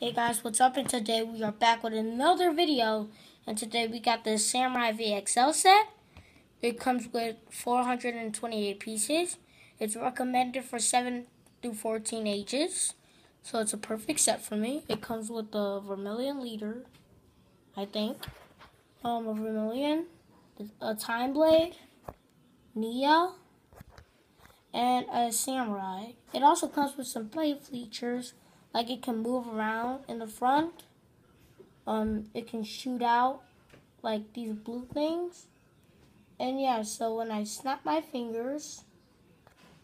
Hey guys, what's up? And today we are back with another video. And today we got the Samurai VXL set. It comes with 428 pieces. It's recommended for 7 through 14 ages. So it's a perfect set for me. It comes with the Vermillion leader, I think. Um, a Vermillion, a Time Blade, Nya, and a Samurai. It also comes with some play features like it can move around in the front. Um, it can shoot out like these blue things. And yeah, so when I snap my fingers,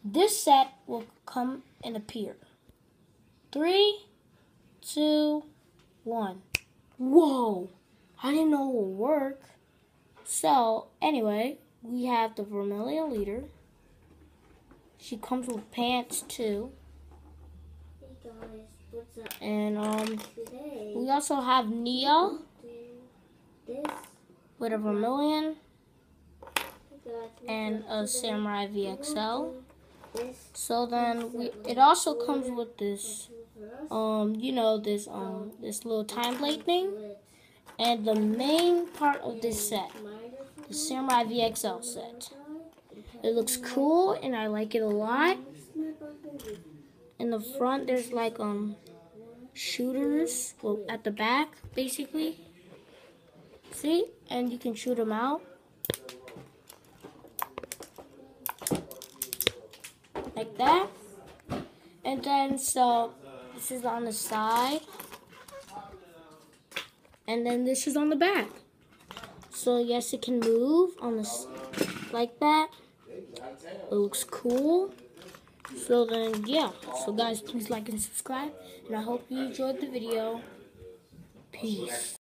this set will come and appear. Three, two, one. Whoa! I didn't know it would work. So, anyway, we have the Vermillion Leader. She comes with pants too. Hey guys? And um, Today, we also have Nya this. with a Vermillion Hey guys, what's and a Samurai VXL. So then we, it also comes with this, um, you know, this um, this little time blade thing, and the main part of this set, the Samurai VXL set. It looks cool, and I like it a lot. In the front, there's like um, shooters, well, at the back, basically. See, and you can shoot them out. like that. And then so this is on the side. And then this is on the back. So yes, it can move on this like that. It looks cool. So then yeah. So guys, please like and subscribe. And I hope you enjoyed the video. Peace.